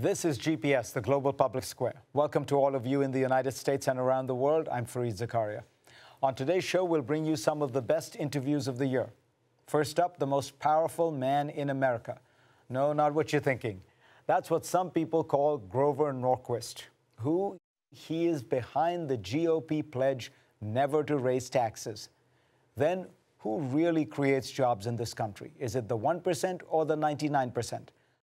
This is GPS, the Global Public Square. Welcome to all of you in the United States and around the world. I'm Fareed Zakaria. On today's show, we'll bring you some of the best interviews of the year. First up, the most powerful man in America. No, not what you're thinking. That's what some people call Grover Norquist, who he is behind the GOP pledge never to raise taxes. Then, who really creates jobs in this country? Is it the 1% or the 99%?